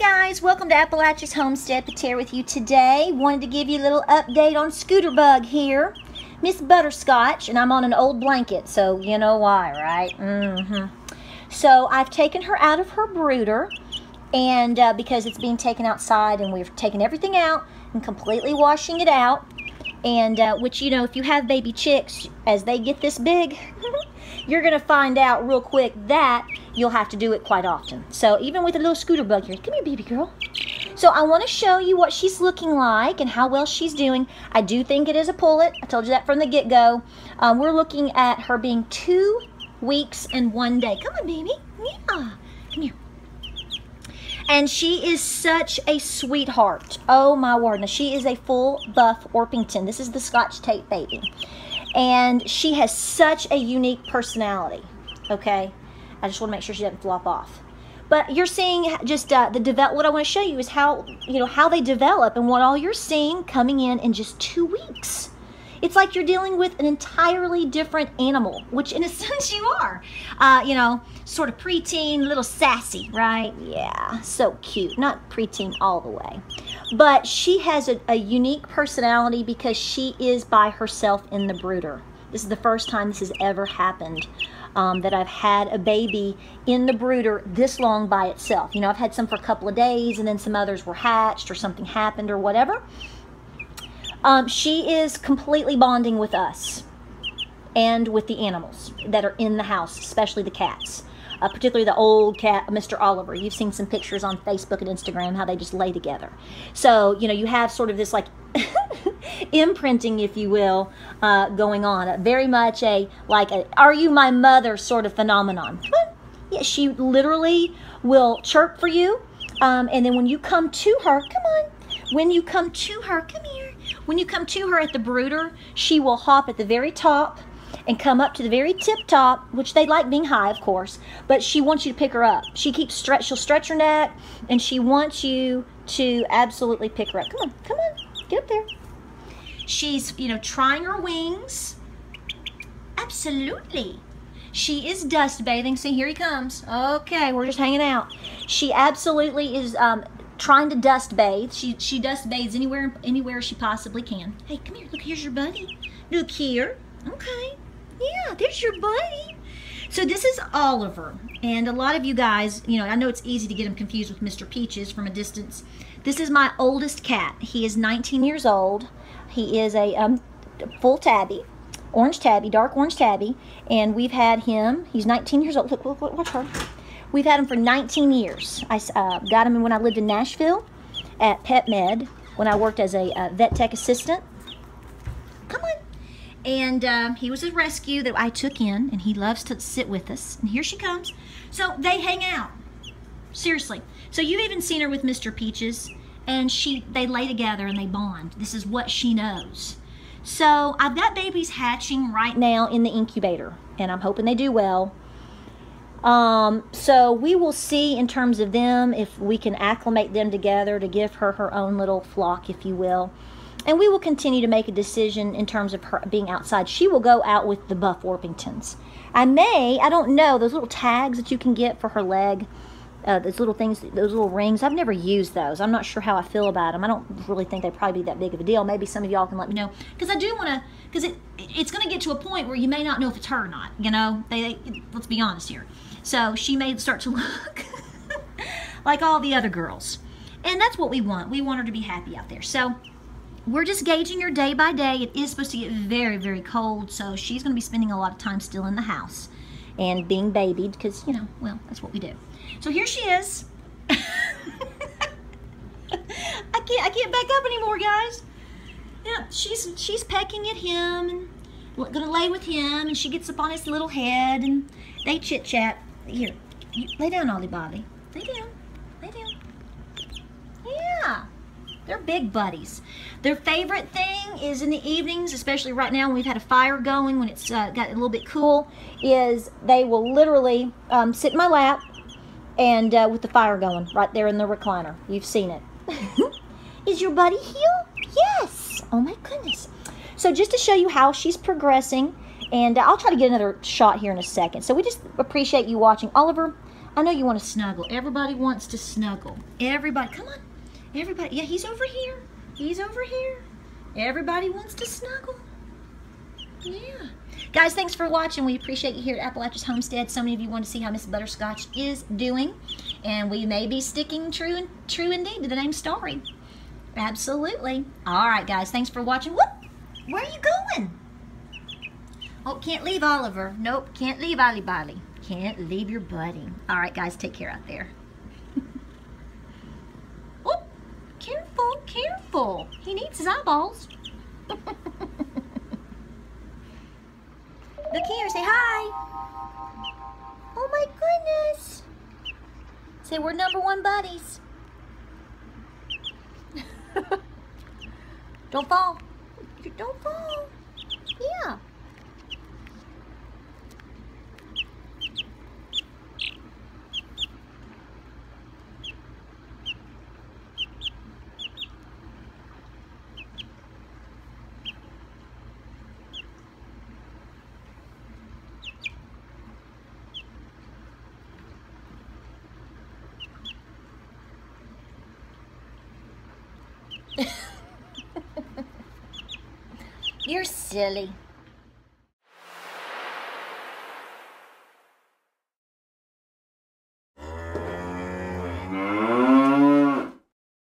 guys, welcome to Appalachia's Homestead. Patara with you today. Wanted to give you a little update on Scooter Bug here. Miss Butterscotch, and I'm on an old blanket, so you know why, right? Mm-hmm. So I've taken her out of her brooder, and uh, because it's being taken outside, and we've taken everything out and completely washing it out. And uh, which, you know, if you have baby chicks, as they get this big, you're to find out real quick that you'll have to do it quite often. So even with a little scooter bug here, come here, baby girl. So I want to show you what she's looking like and how well she's doing. I do think it is a pullet. I told you that from the get-go. Um, we're looking at her being two weeks and one day. Come on, baby. Yeah. Come here. And she is such a sweetheart. Oh my word. Now she is a full buff Orpington. This is the Scotch tape baby. And she has such a unique personality. Okay. I just want to make sure she doesn't flop off. But you're seeing just uh, the develop. What I want to show you is how you know how they develop and what all you're seeing coming in in just two weeks. It's like you're dealing with an entirely different animal, which in a sense you are. Uh, you know, sort of preteen, little sassy, right? Yeah, so cute. Not preteen all the way. But she has a, a unique personality because she is by herself in the brooder. This is the first time this has ever happened. Um, that I've had a baby in the brooder this long by itself. You know, I've had some for a couple of days and then some others were hatched or something happened or whatever. Um, she is completely bonding with us and with the animals that are in the house, especially the cats. Uh, particularly the old cat, Mr. Oliver. You've seen some pictures on Facebook and Instagram how they just lay together. So, you know, you have sort of this like imprinting, if you will, uh, going on. very much a, like, a, are you my mother sort of phenomenon. Yeah, she literally will chirp for you. Um, and then when you come to her, come on, when you come to her, come here. When you come to her at the brooder, she will hop at the very top and come up to the very tip top, which they like being high, of course, but she wants you to pick her up. She keeps stretch, she'll stretch her neck, and she wants you to absolutely pick her up. Come on, come on, get up there. She's, you know, trying her wings. Absolutely. She is dust bathing. See, here he comes. Okay, we're just hanging out. She absolutely is um, trying to dust bathe. She she dust bathes anywhere anywhere she possibly can. Hey, come here. Look, here's your buddy. Look here. Okay. Yeah, there's your buddy. So this is Oliver, and a lot of you guys, you know, I know it's easy to get him confused with Mr. Peaches from a distance. This is my oldest cat. He is 19 years old. He is a um, full tabby, orange tabby, dark orange tabby, and we've had him. He's 19 years old. Look, look, look watch her. We've had him for 19 years. I uh, got him when I lived in Nashville at PetMed when I worked as a uh, vet tech assistant. And um, he was a rescue that I took in, and he loves to sit with us. And here she comes. So they hang out. Seriously. So you've even seen her with Mr. Peaches, and she they lay together and they bond. This is what she knows. So I've got babies hatching right now in the incubator, and I'm hoping they do well. Um, so we will see in terms of them if we can acclimate them together to give her her own little flock, if you will. And we will continue to make a decision in terms of her being outside. She will go out with the Buff Orpingtons. I may, I don't know, those little tags that you can get for her leg, uh, those little things, those little rings, I've never used those. I'm not sure how I feel about them. I don't really think they'd probably be that big of a deal. Maybe some of y'all can let me know. Because I do want to, because it, it's going to get to a point where you may not know if it's her or not. You know, they, they let's be honest here. So she may start to look like all the other girls. And that's what we want. We want her to be happy out there. So we're just gauging her day by day. It is supposed to get very, very cold, so she's going to be spending a lot of time still in the house and being babied because, you know, well, that's what we do. So here she is. I can't I can't back up anymore, guys. Yeah, she's she's pecking at him and gonna lay with him and she gets up on his little head and they chit chat. Here, lay down, Ollie Bobby. Lay down. Lay down. Yeah. They're big buddies. Their favorite thing is in the evenings, especially right now when we've had a fire going, when it's uh, got a little bit cool, is they will literally um, sit in my lap and uh, with the fire going right there in the recliner. You've seen it. is your buddy here? Yes. Oh my goodness. So just to show you how she's progressing, and uh, I'll try to get another shot here in a second. So we just appreciate you watching. Oliver, I know you want to snuggle. Everybody wants to snuggle. Everybody, come on. Everybody, yeah, he's over here. He's over here. Everybody wants to snuggle. Yeah. Guys, thanks for watching. We appreciate you here at Appalachia's Homestead. So many of you want to see how Miss Butterscotch is doing. And we may be sticking true and true indeed to the name Starry. Absolutely. All right, guys. Thanks for watching. Whoop! Where are you going? Oh, can't leave Oliver. Nope, can't leave Ollie Bolly. Can't leave your buddy. All right, guys. Take care out there. oh, careful, He needs his eyeballs. Look here, say hi. Oh my goodness. Say we're number one buddies. Don't fall. Don't fall. Yeah. You're silly.